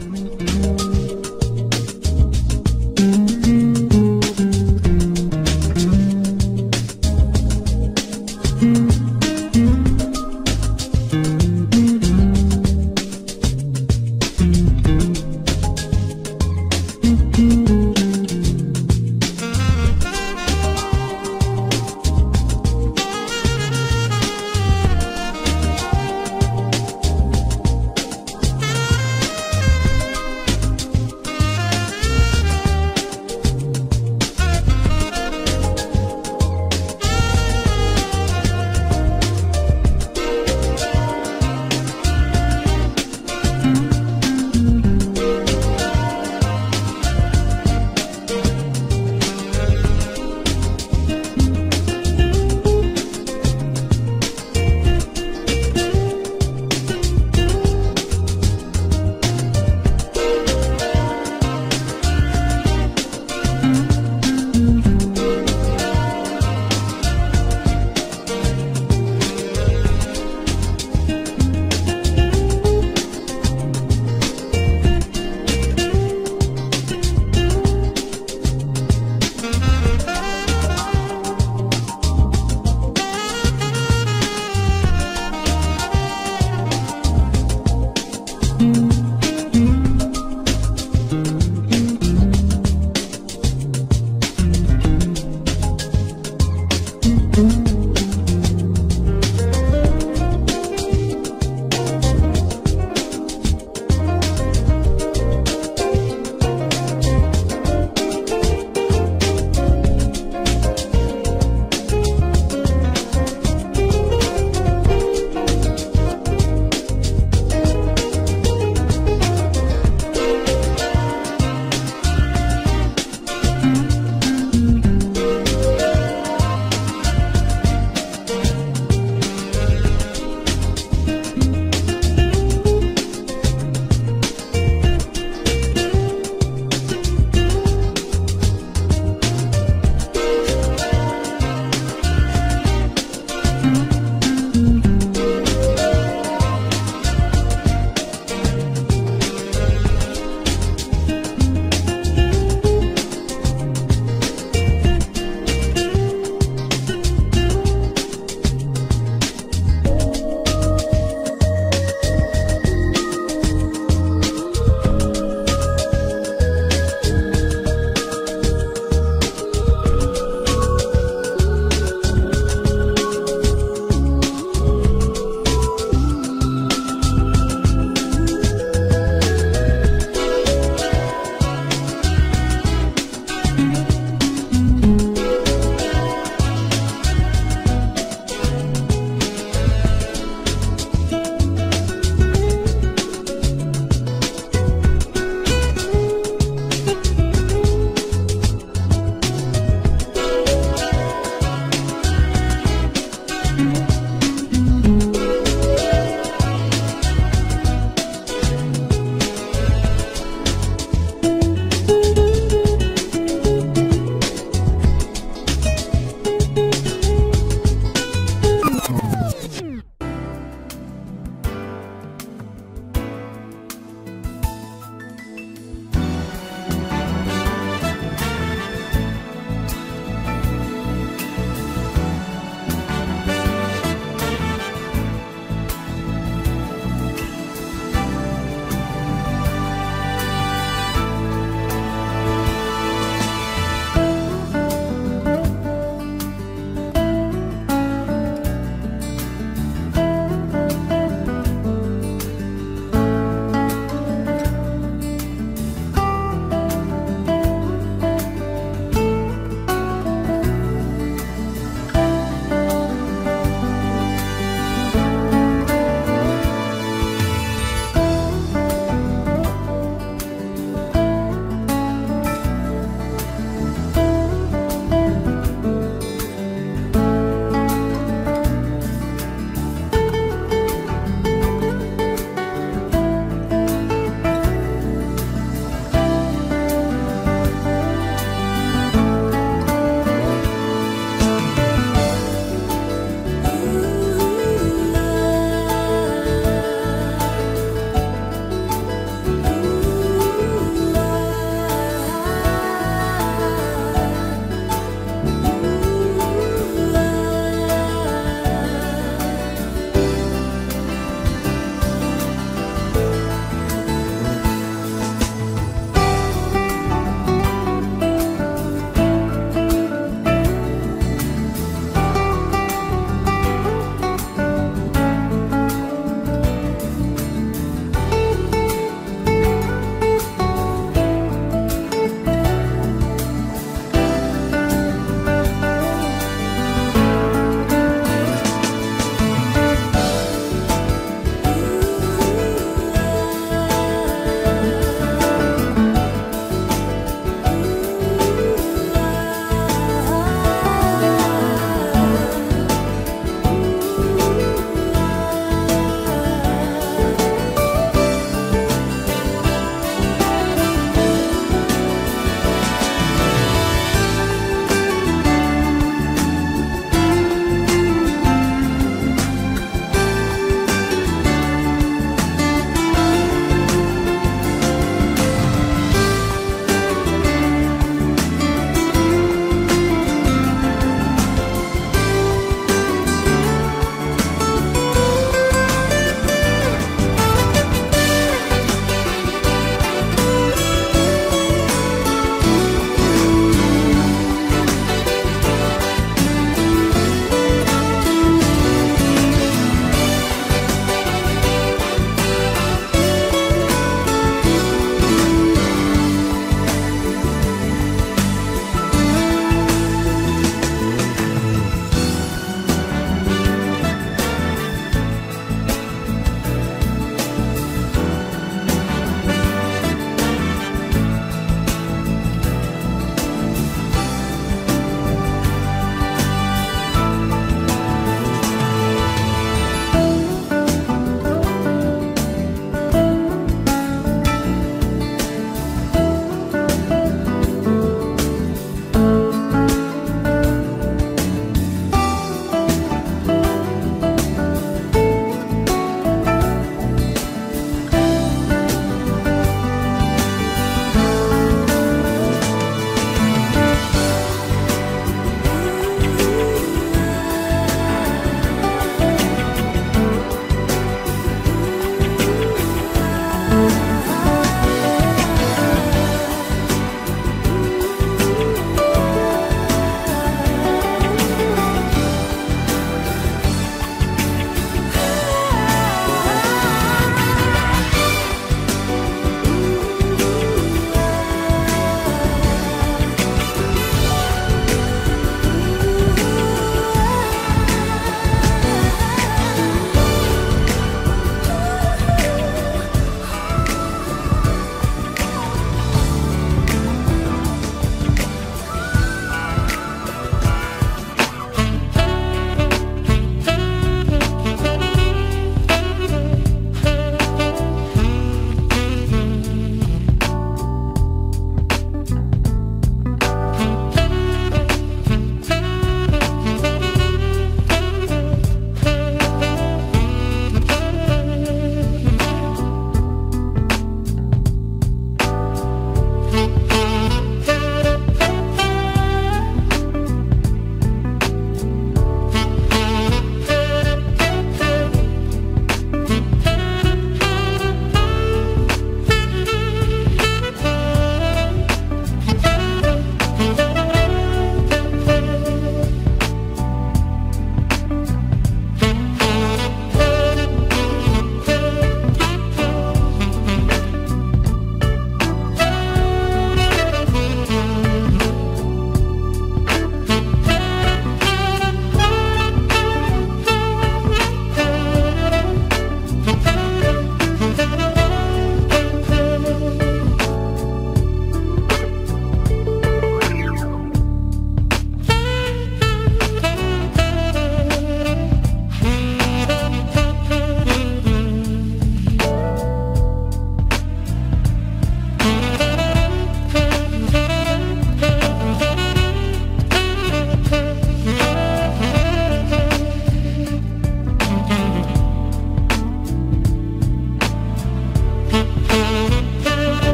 Amén.